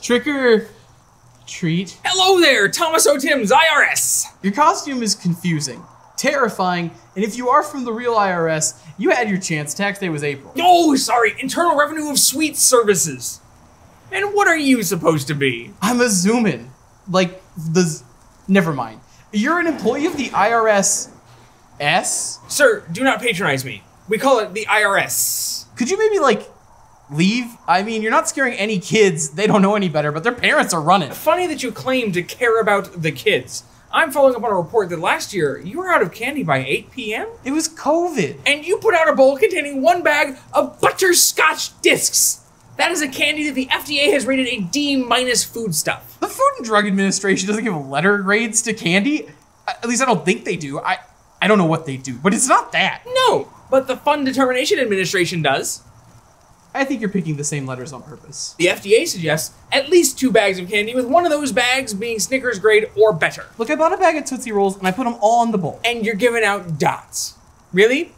Trick or treat. Hello there, Thomas O. Timms, IRS. Your costume is confusing, terrifying, and if you are from the real IRS, you had your chance. Tax day was April. Oh, sorry, Internal Revenue of Sweet Services. And what are you supposed to be? I'm a Zuman. Like the. z- Never mind. You're an employee of the IRS. S? Sir, do not patronize me. We call it the IRS. Could you maybe like leave? I mean, you're not scaring any kids. They don't know any better, but their parents are running. Funny that you claim to care about the kids. I'm following up on a report that last year you were out of candy by 8 p.m. It was COVID. and you put out a bowl containing one bag of butterscotch discs. That is a candy that the FDA has rated a D minus foodstuff. The Food and Drug Administration doesn't give letter grades to candy. At least I don't think they do. I I don't know what they do, but it's not that. No, but the Fund Determination Administration does. I think you're picking the same letters on purpose. The FDA suggests at least two bags of candy, with one of those bags being Snickers grade or better. Look, I bought a bag of Tootsie Rolls and I put them all in the bowl. And you're giving out dots. Really?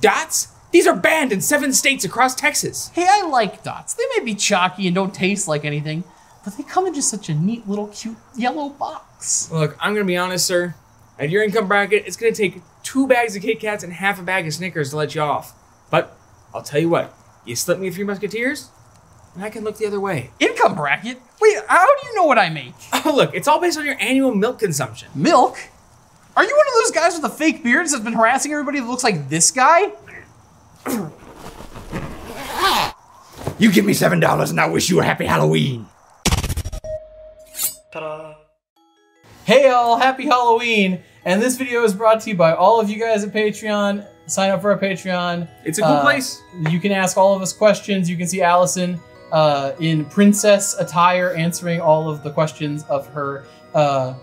Dots? These are banned in seven states across Texas. Hey, I like dots. They may be chalky and don't taste like anything, but they come in just such a neat little cute yellow box. Look, I'm gonna be honest, sir. At your income bracket, it's gonna take two bags of Kit Kats and half a bag of Snickers to let you off. But I'll tell you what, you slip me a few Musketeers, and I can look the other way. Income bracket? Wait, how do you know what I make? Oh, look, it's all based on your annual milk consumption. Milk? Are you one of those guys with the fake beards that's been harassing everybody that looks like this guy? You give me seven dollars, and I wish you a happy Halloween. Hey all, happy Halloween! And this video is brought to you by all of you guys at Patreon. Sign up for our Patreon. It's a cool Uh, place. You can ask all of us questions. You can see Allison uh, in princess attire answering all of the questions of her, uh,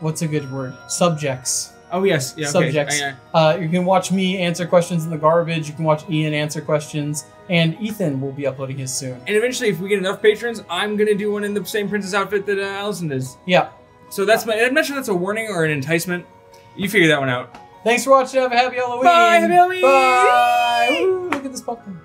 what's a good word? Subjects. Oh yes, yeah, okay. subjects. I- Uh, you can watch me answer questions in the garbage. You can watch Ian answer questions. And Ethan will be uploading his soon. and eventually, if we get enough patrons, I'm gonna do one in the same princess outfit that uh, Allison does. Yeah. So that's my. I'm not sure that's a warning or an enticement. You figure that one out. Thanks for watching. Have a happy Halloween. Bye, happy Halloween. Bye. Woo, look at this pumpkin.